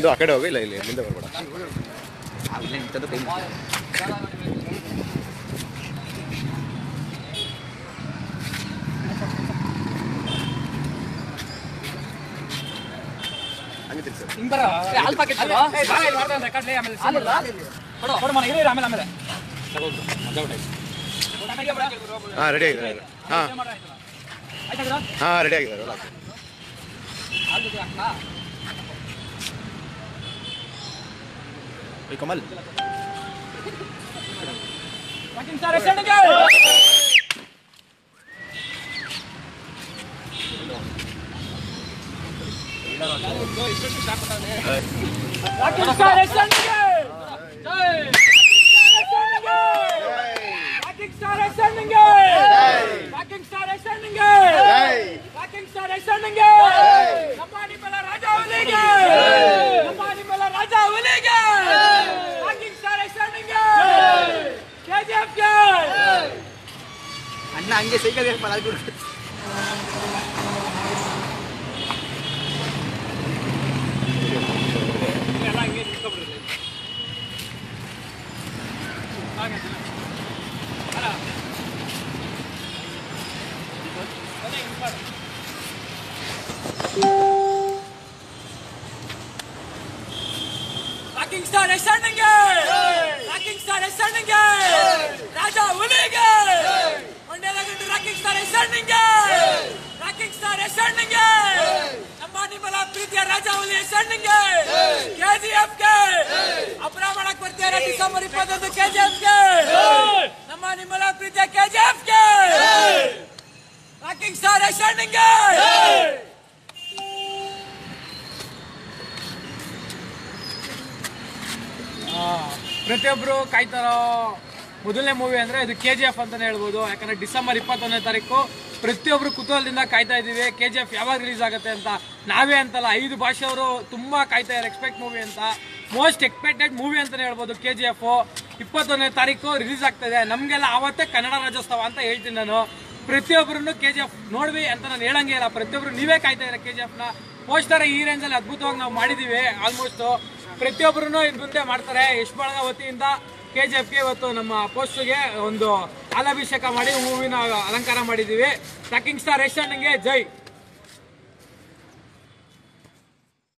ಒಂದು ಆ ಕಡೆ ಹೋಗಿ ಇಲ್ಲ ಇಲ್ಲಿ ಮುಂದೆ ಬರ್ಬೇಡ. ಹಾ ರೆಡಿ ಆಗಿದ್ದಾರೆ? ಹಾ. ರೆಡಿ ಆಗಿದ್ದಾರೆ. ओए Kamal Pakistan is sending it! Pakistan is sending it! Pakistan is sending it! ಅಣ್ಣ ಹಂಗೆ ಸೈಕಲ್ ಅದು ಎಲ್ಲ ಹಂಗೆ ನಿಂತ್ಕೊಬಿಡ್ರಿ ಹಾಗೆ ಅಲ್ಲ ಅದೇ ಹಿಂಗ್ ಮಾಡು. ರಾಕಿಂಗ್ ಸ್ಟಾರ್ ಎಷ್ಟಣ್ಣಿಗೆ ಹುಲಿ ಎಷ್ಟಣ್ಣಿಗೆ ಕೆಜಿಎಫ್ಗೆ. ಅಪರಾಧ ಮಾಡಕ್ ಬರ್ತೀರ ಡಿಸೆಂಬರ್ ನಮ್ಮ ನಿಮ್ಮಲ ಪ್ರೀತಿಯ ಕೆಜಿಎಫ್ಗೆ. ರಾಕಿಂಗ್ ಸ್ಟಾರ್ ಎಷ್ಟಣ್ಣಿಗೆ ಪ್ರತಿಯೊಬ್ಬರು ಕಾಯ್ತಾರೋ? ಮೊದಲನೇ ಮೂವಿ ಅಂದ್ರೆ ಇದು ಕೆ ಜಿ ಎಫ್ ಅಂತಾನೆ ಹೇಳ್ಬೋದು. ಯಾಕಂದ್ರೆ ಡಿಸೆಂಬರ್ ಇಪ್ಪತ್ತೊಂದನೇ ತಾರೀಕು ಪ್ರತಿಯೊಬ್ಬರು ಕುತೂಹಲದಿಂದ ಕಾಯ್ತಾ ಇದ್ದೀವಿ. ಕೆ ಜಿ ಎಫ್ ಯಾವಾಗ ರಿಲೀಸ್ ಆಗುತ್ತೆ ಅಂತ ನಾವೇ ಅಂತಲ್ಲ, ಐದು ಭಾಷೆಯವರು ತುಂಬಾ ಕಾಯ್ತಾ ಇದ್ದಾರೆ. ಎಕ್ಸ್ಪೆಕ್ಟ್ ಮೂವಿ ಅಂತ. ಮೋಸ್ಟ್ ಎಕ್ಸ್ಪೆಕ್ಟೆಡ್ ಮೂವಿ ಅಂತಾನೆ ಹೇಳ್ಬೋದು ಕೆ ಜಿ ಎಫ್ ಇಪ್ಪತ್ತೊಂದನೇ ತಾರೀಕು ರಿಲೀಸ್ ಆಗ್ತಾ ಇದೆ. ನಮಗೆಲ್ಲ ಆವತ್ತೇ ಕನ್ನಡ ರಾಜ್ಯೋತ್ಸವ ಅಂತ ಹೇಳ್ತೀನಿ ನಾನು. ಪ್ರತಿಯೊಬ್ಬರನ್ನು ಕೆ ಜಿ ಎಫ್ ನೋಡ್ವಿ ಅಂತ ನಾನು ಹೇಳಂಗೆ ಇಲ್ಲ. ಪ್ರತಿಯೊಬ್ಬರು ನೀವೇ ಕಾಯ್ತಾ ಇದ್ದಾರೆ ಕೆ ಜಿ ಎಫ್ನ ಪೋಸ್ಟರ್ ಈ ರೇಂಜಲ್ಲಿ ಅದ್ಭುತವಾಗಿ ನಾವು ಮಾಡಿದ್ದೀವಿ ಆಲ್ಮೋಸ್ಟ್ ಪ್ರತಿಯೊಬ್ಬರೂ ಇನ್ ಮುಂದೆ ಮಾಡ್ತಾರೆ. ಯಶ್ ಬಳಗ ವತಿಯಿಂದ ಕೆ ಜಿ ಎಫ್ಗೆ ಇವತ್ತು ನಮ್ಮ ಪೋಸ್ಟ್ಗೆ ಒಂದು ಹಾಲಾಭಿಷೇಕ ಮಾಡಿ ಹೂವಿನ ಅಲಂಕಾರ ಮಾಡಿದ್ದೀವಿ. ಟ್ಯಾಕಿಂಗ್ ಸ್ಟಾರ್ ಯಶ್ ಜೈ.